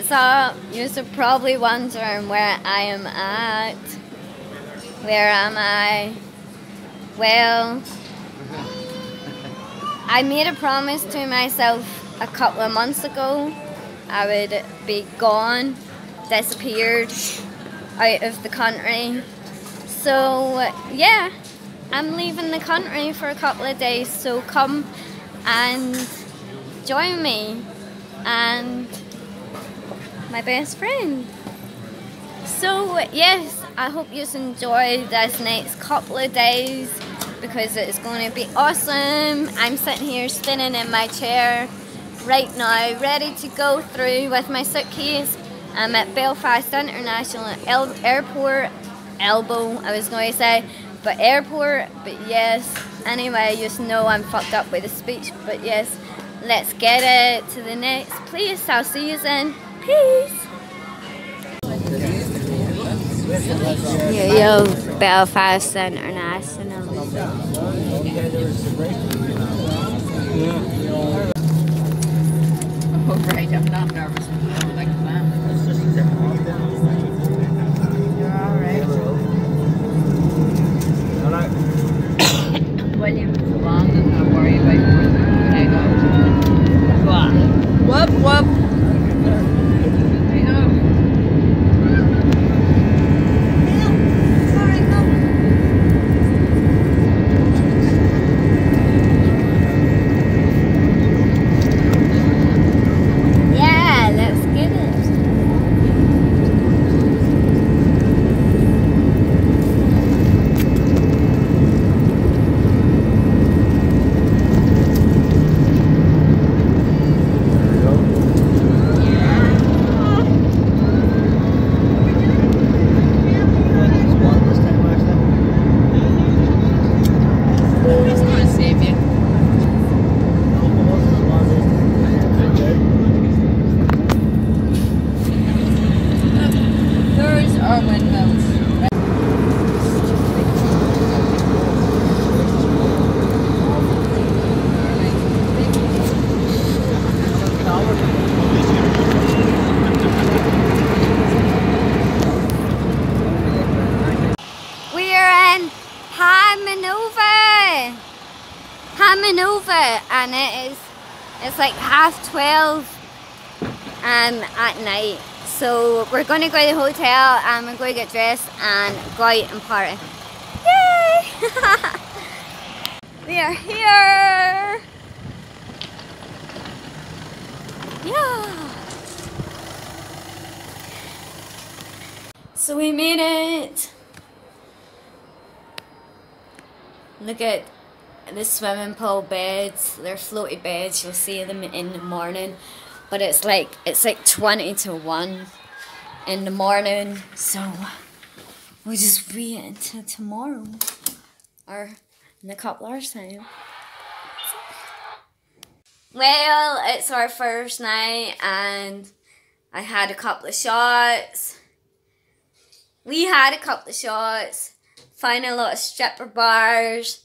what's up? You're probably wondering where I am at. Where am I? Well, I made a promise to myself a couple of months ago. I would be gone, disappeared out of the country. So, yeah, I'm leaving the country for a couple of days. So, come and join me and my best friend. So, yes, I hope you enjoy this next couple of days because it's going to be awesome. I'm sitting here spinning in my chair right now, ready to go through with my suitcase. I'm at Belfast International El Airport, Elbow, I was going to say, but airport, but yes. Anyway, you just know I'm fucked up with the speech, but yes, let's get it to the next place. I'll see you then. Peace. Yo, yo, Belfast International. Oh, right, I'm not nervous. I'm like that. You're alright. William's not worry about what I got. Whoop, whoop. I know. Yeah, let's get it. He's going to save you. There's our windmills. We are in Palmanova. Palmanova, and it is it's like half twelve um at night. So we're gonna go to the hotel and we're going to get dressed and go out and party. Yay! we are here. Yeah. So we made it. Look at the swimming pool beds. They're floaty beds. You'll see them in the morning. But it's like it's like twenty to one in the morning. So we'll just wait until tomorrow. Or in a couple hours time. Well, it's our first night and I had a couple of shots. We had a couple of shots. Found a lot of stripper bars.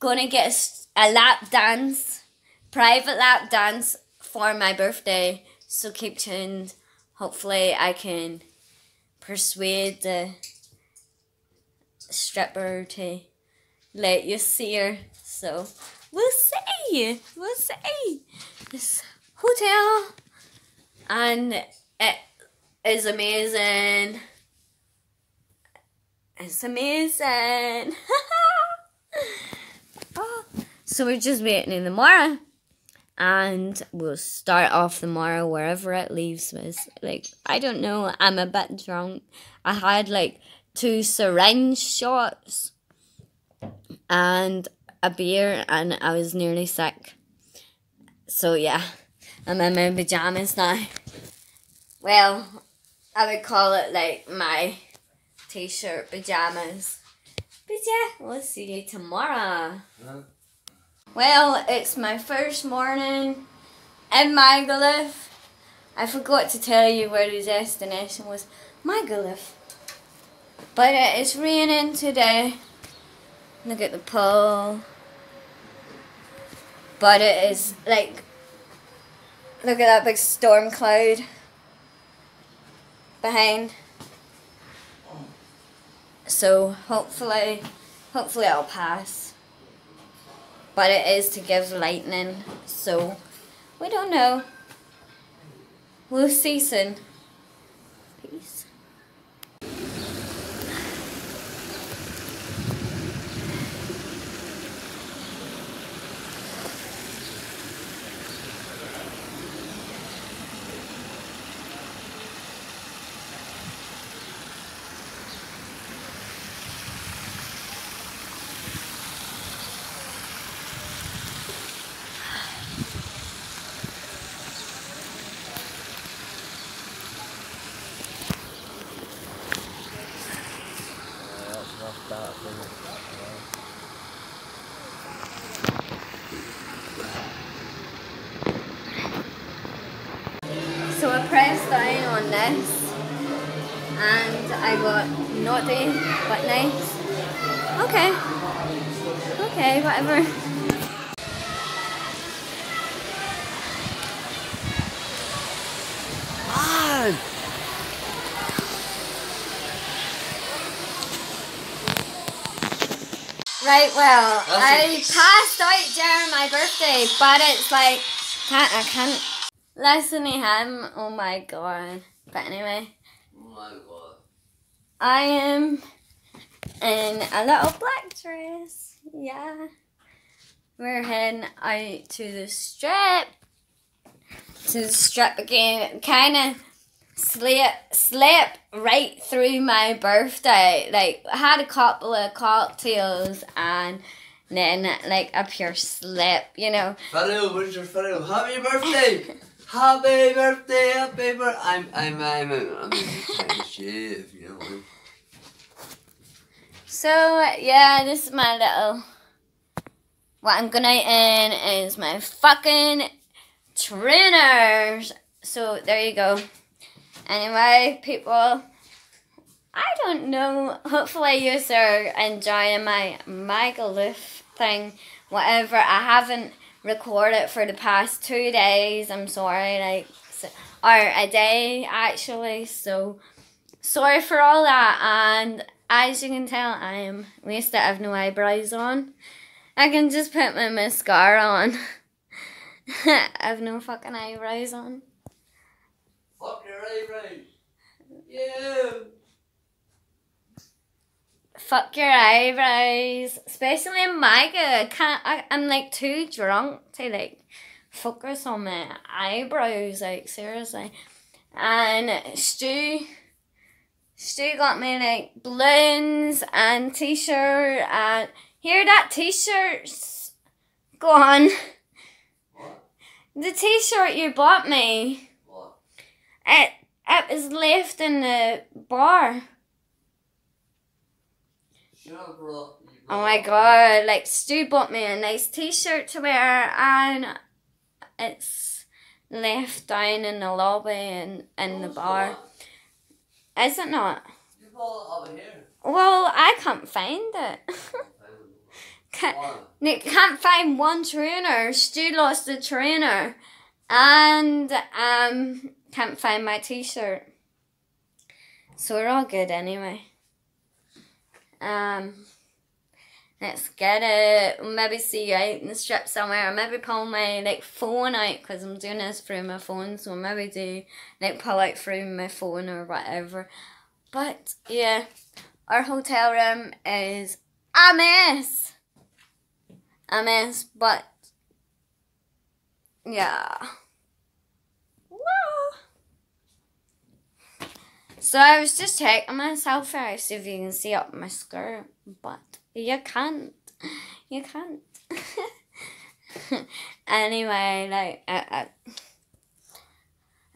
Gonna get a lap dance, private lap dance for my birthday. So keep tuned. Hopefully, I can persuade the stripper to let you see her. So we'll see. We'll see. This hotel and it is amazing. It's amazing. So we're just waiting in the morrow. And we'll start off the morrow wherever it leaves us. Like, I don't know, I'm a bit drunk. I had like two syringe shots and a beer, and I was nearly sick. So, yeah, I'm in my pajamas now. Well, I would call it like my t shirt pajamas. But yeah, we'll see you tomorrow. Well, it's my first morning in Magaluf. I forgot to tell you where the destination was. Magaluf. But it is raining today. Look at the pole. But it is like Look at that big storm cloud behind. So hopefully, hopefully I'll pass. But it is to give lightning, so we don't know. We'll see soon. Peace. So I pressed down on this and I got naughty but nice. Okay. Okay, whatever. on! Right, well, I passed out during my birthday, but it's like, can't, I can't listen to him. Oh my god. But anyway, Oh. I am in a little black dress. Yeah. We're heading out to the strip. To the strip again. Kind of slept, slept right through my birthday. Like, I had a couple of cocktails and then, like, a pure slip, you know. Fellow, where's your? Happy birthday! happy birthday, happy birthday! I'm, I'm, I'm, I'm, I'm trying to shave, you know. So yeah, this is my little. What I'm gonna in is my fucking trainers. So there you go. Anyway, people, I don't know. Hopefully, you are enjoying my Magaluf thing. Whatever. I haven't recorded for the past two days. I'm sorry, like, so, or a day actually. So sorry for all that. And as you can tell, I am wasted. I have no eyebrows on. I can just put my mascara on. I have no fucking eyebrows on. Fuck your eyebrows. Yeah. Fuck your eyebrows, especially in MAGA. I can't. I, I'm like too drunk to like focus on my eyebrows. Like seriously, and Stu, Stu got me like balloons and t-shirt and here that t-shirt's gone. What? The t-shirt you bought me, What? it it was left in the bar. You know, bro. you Oh my god, like Stu bought me a nice t shirt to wear and it's left down in the lobby and in the bar. Is it not? Well, I can't find it. can't, can't find one trainer. Stu lost the trainer. And um can't find my t shirt. So we're all good anyway. Um let's get it. Maybe see you out in the strip somewhere. Or maybe pull my like phone out because I'm doing this through my phone. So maybe do like pull out through my phone or whatever. But yeah, our hotel room is a mess a mess, but yeah. So I was just checking myself see if you can see up my skirt, but you can't. You can't. anyway, like, I, I,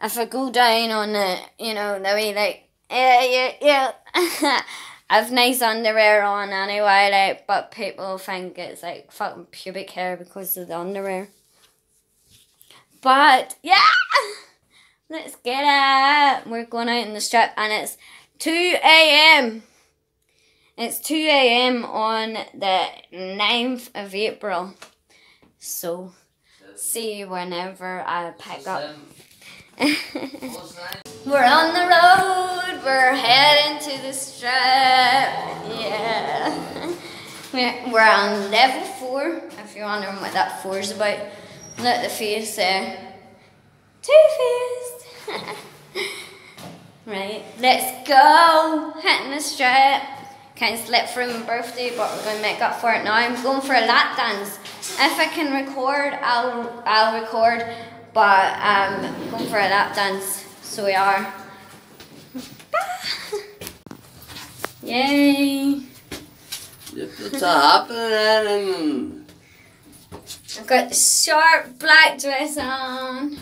if I go down on the, you know, the way, like, yeah, yeah, yeah. I've nice underwear on anyway, like, but people think it's like fucking pubic hair because of the underwear. But yeah, let's get it. We're going out in the strip, and it's two a.m. It's two a.m. on the 9th of April. So see you whenever I pick up. Seven. What's that? We're on the road. We're heading to the strip. Yeah. We're on level four. If you're wondering what that four is about, look at the face there. Two faced. right. Let's go. Hitting the strip. Can't slipped through my birthday, but we're going to make up for it now. I'm going for a lap dance. If I can record, I'll I'll record. But um, I'm going for a lap dance. So we are. Yay! What's happening? I've got the sharp black dress on.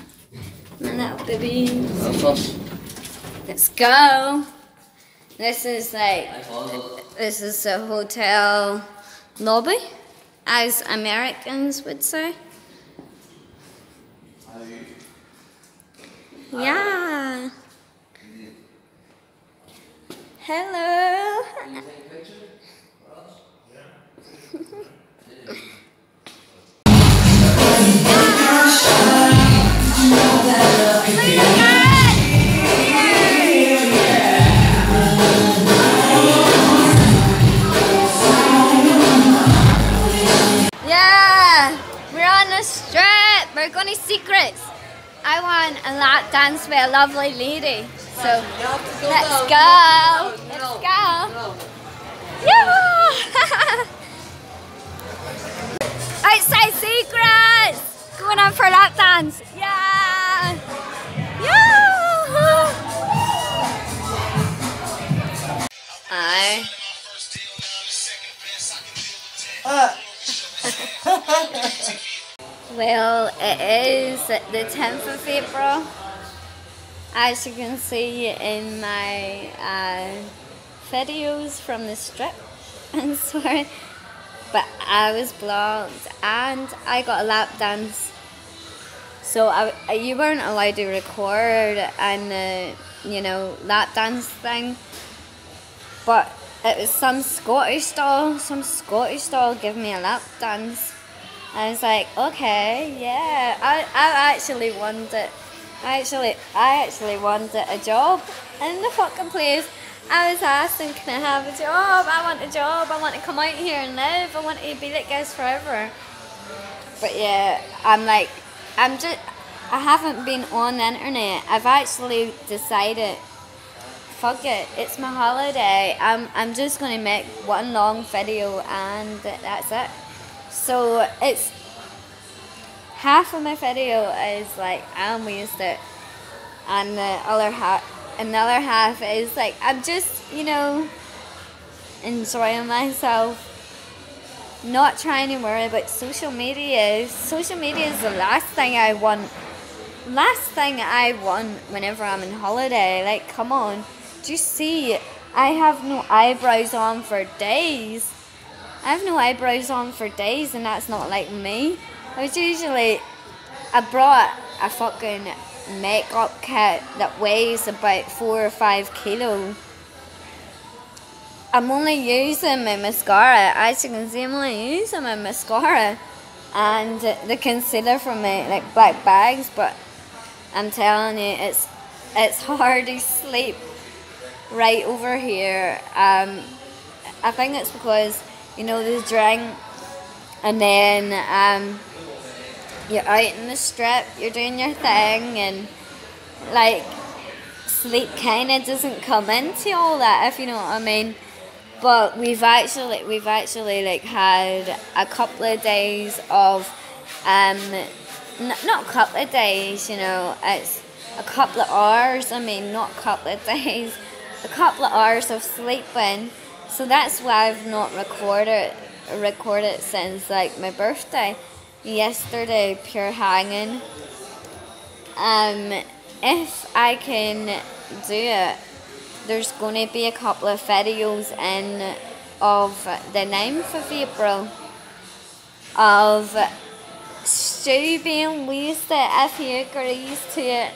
My little baby. First, Let's go. This is like this is a hotel lobby, as Americans would say. Yeah. Hello. we're on the strip. We're going to secrets. I want a lap dance with a lovely lady. So let's go. Let's go. Yeah. Outside secrets. Going on for a lap dance. Yeah. I. Well, it is the 10th of April. As you can see in my uh, videos from the strip and sorry, but I was blocked and I got a lap dance. So I, you weren't allowed to record and the, you know, lap dance thing. But it was some Scottish stall, some Scottish stall give me a lap dance. I was like, okay, yeah. I, I actually wanted, I actually, I actually wanted a job in the fucking place. I was asking, can I have a job? I want a job. I want to come out here and live. I want to be like this forever. But yeah, I'm like, I'm just, I haven't been on the internet. I've actually decided, fuck it, it's my holiday. I'm, I'm just gonna make one long video and that's it. So it's half of my video is like I'm wasted, and the other half, another half is like I'm just you know enjoying myself, not trying to worry about social media. Social media is the last thing I want. Last thing I want whenever I'm on holiday. Like, come on, do you see? I have no eyebrows on for days. I have no eyebrows on for days, and that's not like me. I was usually, I brought a fucking makeup kit that weighs about four or five kilo. I'm only using my mascara. As you can see, I'm only using my mascara and the concealer from my like black bags. But I'm telling you, it's it's hard to sleep right over here. Um, I think it's because you know the drink, and then um, you're out in the strip, you're doing your thing, and like sleep kind of doesn't come into all that, if you know what I mean. But we've actually we've actually like had a couple of days of um, n- not a couple of days, you know, it's a couple of hours. I mean, not a couple of days, a couple of hours of sleeping. So that's why I've not recorded recorded since like my birthday. Yesterday, pure hanging. Um, if I can do it, there's going to be a couple of videos in of the 9th of April of Stu being wasted if he agrees to it.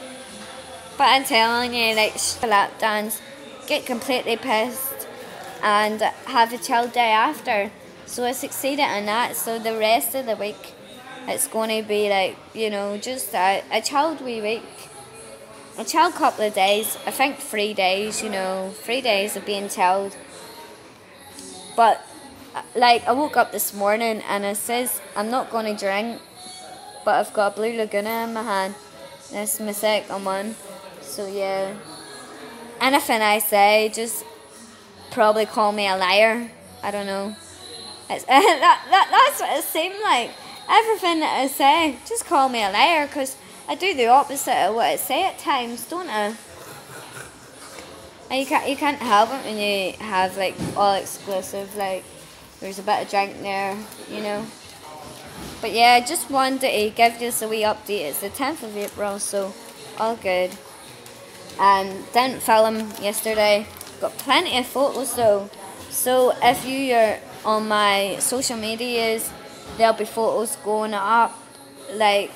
But I'm telling you, like, lap dance, get completely pissed, and have a chill day after. So I succeeded in that. So the rest of the week, It's going to be like, you know, just a, a chilled wee week. A chilled couple of days. I think three days, you know, three days of being chilled. But, uh, like, I woke up this morning and I says I'm not going to drink, but I've got a Blue Laguna in my hand. That's my second one. So, yeah. Anything I say, just probably call me a liar. I don't know. That, that, that's what it seemed like. Everything that I say, just call me a liar because I do the opposite of what I say at times, don't I? And you can't, you can't help it when you have like all exclusive, like there's a bit of drink there, you know. But yeah, just wanted to give you a wee update. It's the 10th of April, so all good. And didn't film yesterday. Got plenty of photos though. So if you are on my social medias, there'll be photos going up, like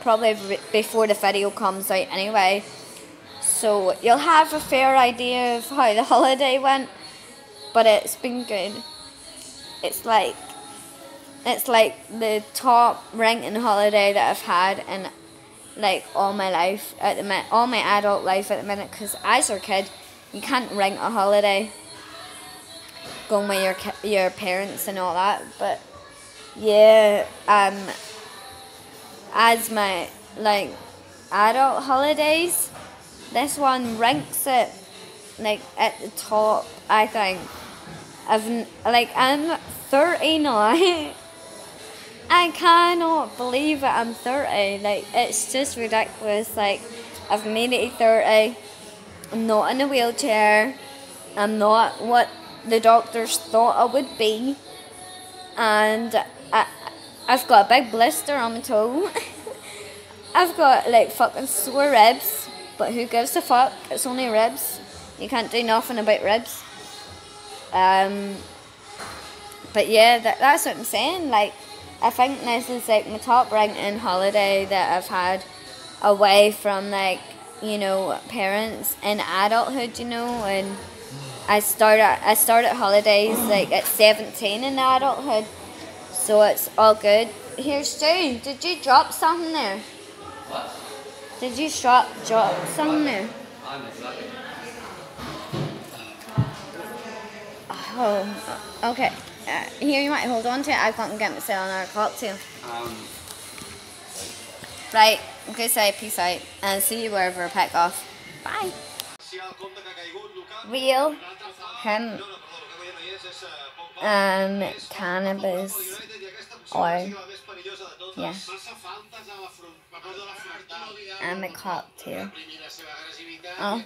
probably before the video comes out anyway. So you'll have a fair idea of how the holiday went, but it's been good. It's like it's like the top ranking holiday that I've had in like all my life at the minute, all my adult life at the minute. Because as a kid, you can't rank a holiday going with your your parents and all that. But yeah, um, as my like adult holidays, this one ranks it like at the top. I think. I've like I'm thirty now. I cannot believe it. I'm thirty. Like it's just ridiculous. Like I've made it to thirty. I'm not in a wheelchair. I'm not what the doctors thought I would be. And I, I've got a big blister on my toe. I've got like fucking sore ribs. But who gives a fuck? It's only ribs. You can't do nothing about ribs. Um, but yeah, that, that's what I'm saying. Like, I think this is like my top ranking holiday that I've had away from like you know parents in adulthood. You know, and I started I started holidays like at seventeen in adulthood, so it's all good. Here's Stu. Did you drop something there? What? Did you drop drop something there? Oh, okay. Uh, here, you might hold on to it. I can't get myself another cocktail. Um, Right, okay, say peace out and see you wherever I pick off. Bye. Real hemp um, cannabis oil. Yeah. And a cocktail. Oh.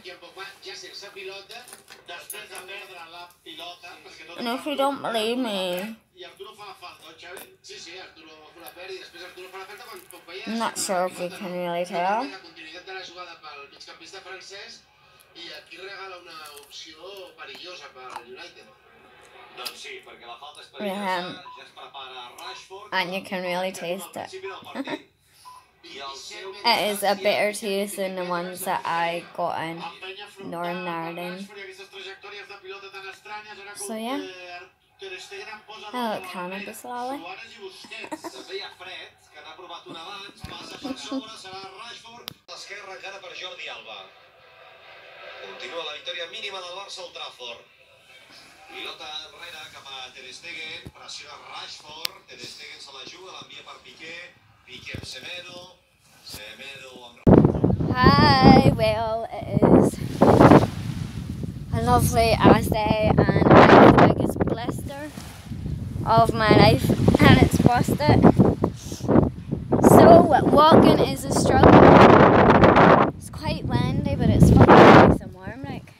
And if you don't believe me, I'm not sure if you can really tell. Yeah. And you can really taste it. It is a better taste than the ones that I got in Northern Ireland. Rashford i aquestes trajectòries de pilota tan estranyes, era com So, yeah. que Ter Stegen em posa I cannabis. Lolly. Suárez i Busquets. Es veia fred, que n'ha provat un abans, passa per sobre, serà Rashford. L'esquerra encara per Jordi Alba. Continua la victòria mínima del Barça al Trafford. Pilota enrere cap a Ter Stegen, pressiona Rashford, Ter Stegen se la juga, l'envia per Piqué, Hi, well, it is a lovely ass day, and I have the biggest blister of my life, and it's busted. So, walking is a struggle. It's quite windy, but it's fucking nice and warm. Like,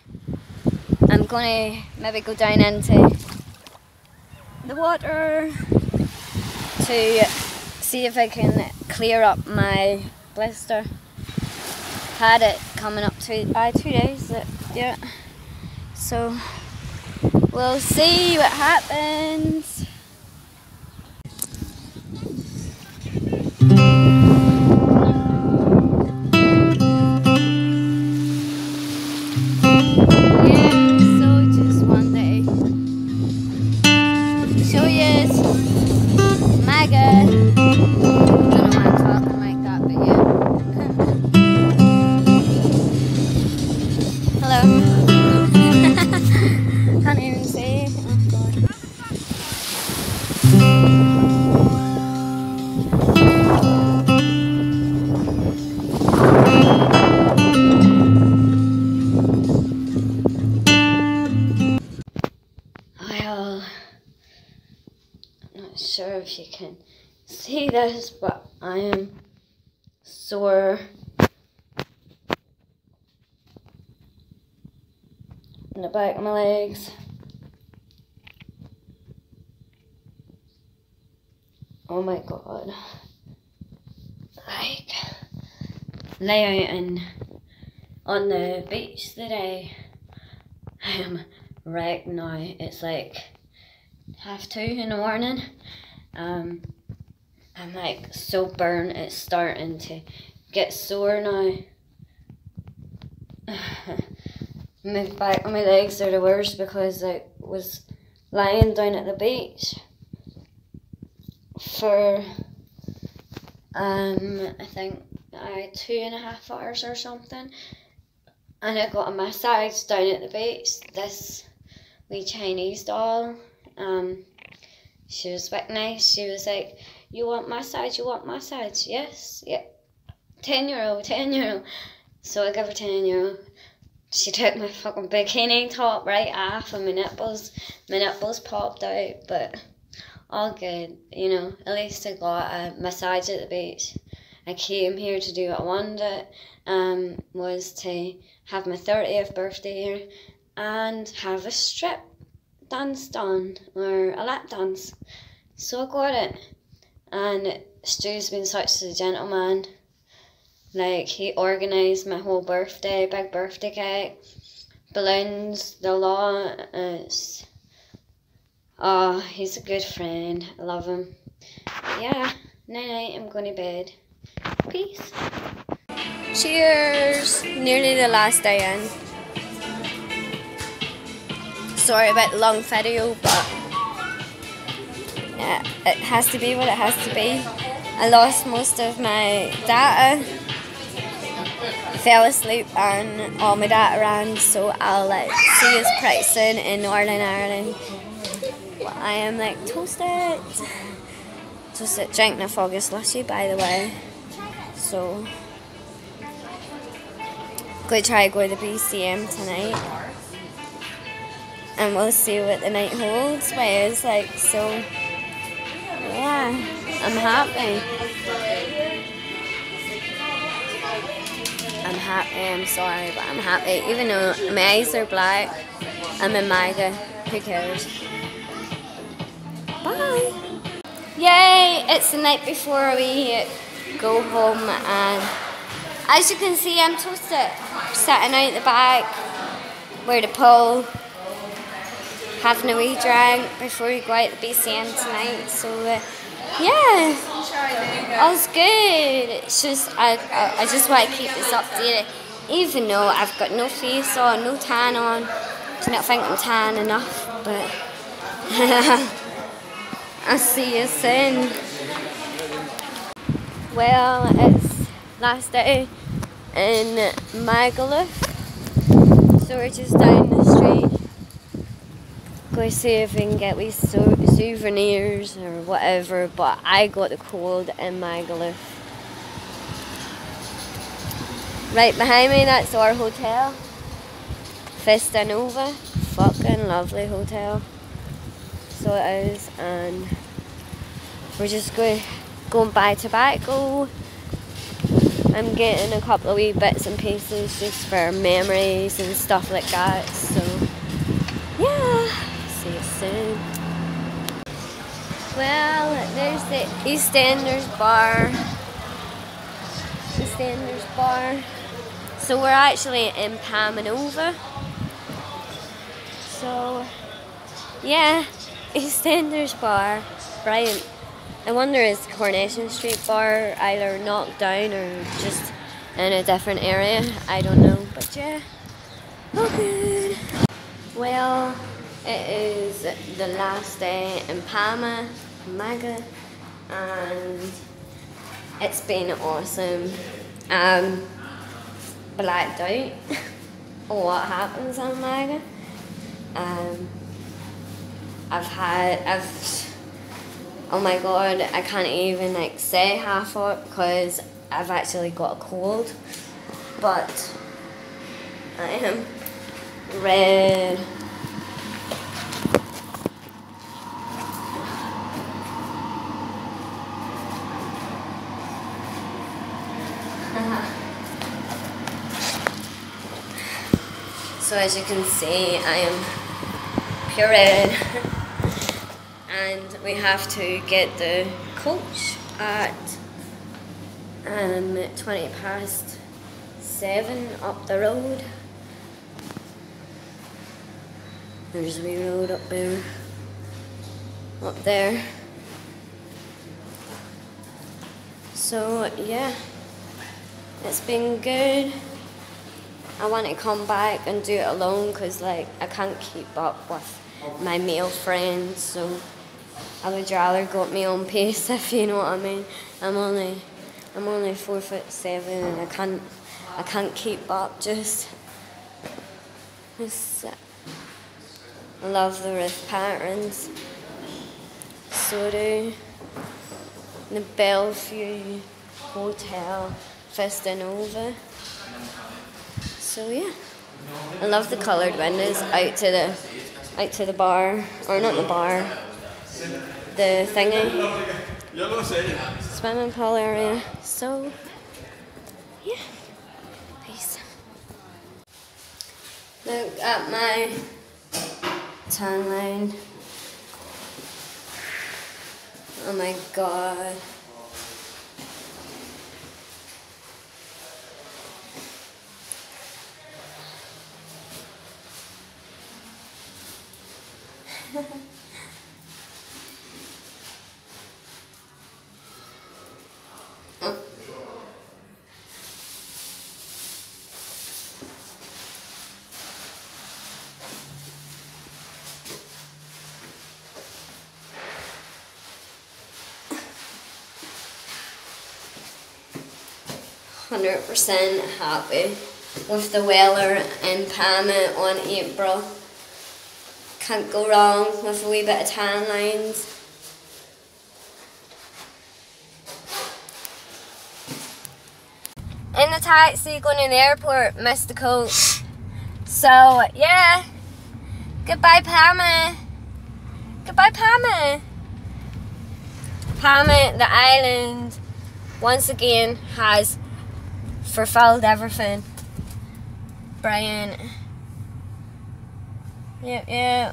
I'm gonna maybe go down into the water to see if I can clear up my blister had it coming up to uh, two days. Yeah. So we'll see what happens. Not sure if you can see this, but I am sore. In the back of my legs. Oh my god. Like, lay out in, on the beach today. I am wrecked now. It's like half two in the morning. Um, I'm like so burnt, it's starting to get sore now. my back my legs are the worst because I was lying down at the beach for um I think uh, two and a half hours or something and I got a massage down at the beach. This wee Chinese doll. Um she was quite nice. She was like, You want massage, you want massage? Yes, yeah. Ten euro, ten euro. So I gave her ten euro. She took my fucking bikini top right off and my nipples my nipples popped out, but all good, you know. At least I got a massage at the beach. I came here to do what I wanted, um, was to have my thirtieth birthday here and have a strip dance done or a lap dance. So I got it. And Stu's been such a gentleman. Like he organised my whole birthday, big birthday cake, balloons, the lot. It's oh, ah, he's a good friend. I love him. Yeah. Night night. I'm going to bed. Peace. Cheers. Nearly the last day in. Sorry about the long video, but yeah, it has to be what it has to be. I lost most of my data. Fell asleep and all my data ran, so I'll like see pretty soon in Northern Ireland. Well, I am like toasted. Toasted drinking a foggy slushy by the way. So to try go to the BCM tonight. And we'll see what the night holds. But it's like so yeah, I'm happy. I'm happy, I'm sorry, but I'm happy. Even though my eyes are black, I'm a MAGA. Who cares? Bye! Yay! It's the night before we go home and as you can see I'm toasted. Sitting out the back where the pool having a wee drink before we go out to the BCM tonight. So uh, yeah, all's good. It's just I, I, I just want to keep this updated, even though I've got no face on, no tan on. Do not think I'm tan enough, but I'll see you soon. Well, it's last day in Magaluf, so we're just down the street go see if we can get these so souvenirs or whatever, but I got the cold in my Magaluf. Right behind me, that's our hotel. Festa Nova. Fucking lovely hotel. So it is, and we're just going, going buy tobacco. I'm getting a couple of wee bits and pieces just for memories and stuff like that. So, yeah soon. Well, there's the EastEnders bar. EastEnders bar. So we're actually in Palmanova. So, yeah, EastEnders bar. Brilliant. I wonder is Coronation Street bar either knocked down or just in a different area. I don't know, but yeah. Oh good. Well, it is the last day in Palma, MAGA, and it's been awesome. Um, blacked out what happens on MAGA. Um, I've had, I've, oh my god, I can't even like say half of it because I've actually got a cold. But I am red. So as you can see, I am pureed. and we have to get the coach at um, 20 past 7 up the road. There's a wee road up there. Up there. So yeah, it's been good. I want to come back and do it alone because like I can't keep up with my male friends. So I would rather go at my own pace if you know what I mean. I'm only I'm only four foot seven and I can't I can't keep up just. It's, uh, I love the roof patterns. So do the Bellevue Hotel Festa Nova. So yeah, I love the coloured windows out to the out to the bar, or not the bar, the thingy, swimming pool area. So yeah, peace. Look at my tan line. Oh my god. Oh. Hundred percent happy with the weather and Palma on April. Can't go wrong with a wee bit of tan lines. In the taxi going to the airport, missed the coach. So yeah. Goodbye Palma. Goodbye Palma. Palma, the island, once again has fulfilled everything. Brian. Yeah, yeah.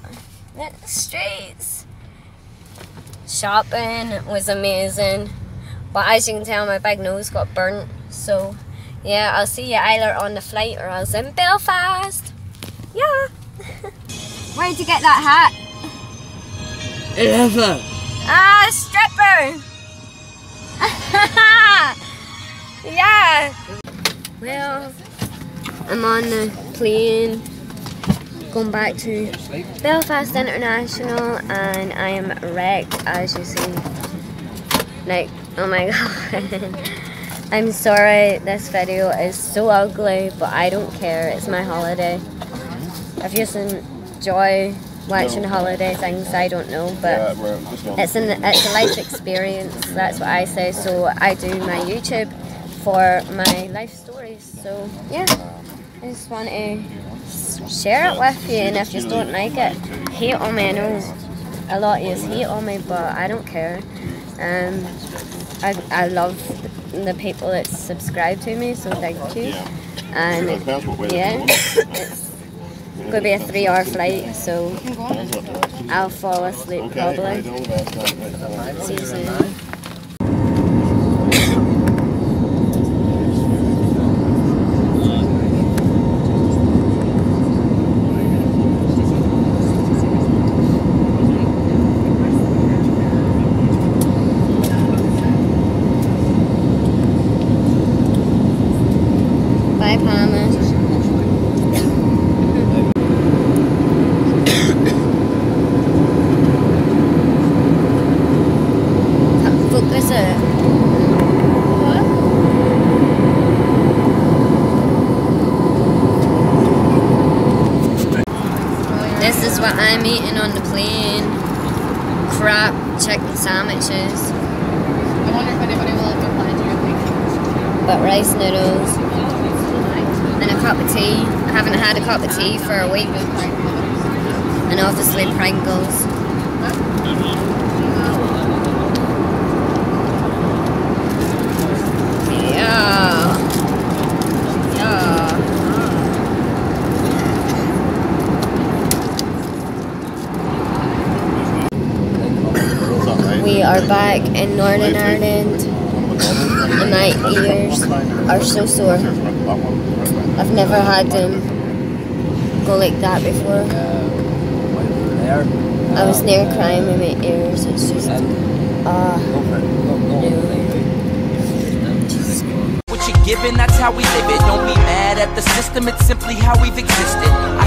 The streets. Shopping was amazing. But as you can tell, my big nose got burnt. So, yeah, I'll see you either on the flight or else in Belfast. Yeah. Where'd you get that hat? Eleven. Ah, stripper! yeah! Well, I'm on the plane going back to Belfast International and I am wrecked as you see. Like, oh my god. I'm sorry this video is so ugly, but I don't care. It's my holiday. If you just enjoy watching holiday things, I don't know, but it's an it's a life experience. That's what I say. So I do my YouTube for my life stories. So yeah, I just want to share it with you. And if you don't like it, hate on me. I know a lot of you hate on me, but I don't care. Um, I I love the people that subscribe to me. So thank you. And yeah, it's gonna be a three-hour flight, so I'll fall asleep probably. See you soon. Bye, Palmer. Focus it. This is what I'm eating on the plane. Crap chicken sandwiches, I wonder if anybody will ever your pictures. but rice noodles, and a cup of tea. I haven't had a cup of tea for a week. And obviously Pringles. Yeah. Yeah. we're back in Northern Ireland and my ears are so sore. I've never had them go like that before. I was near crying with my ears. It's just ah. What you're given, that's how we live it. Don't be mad at the system, it's simply how we've existed. I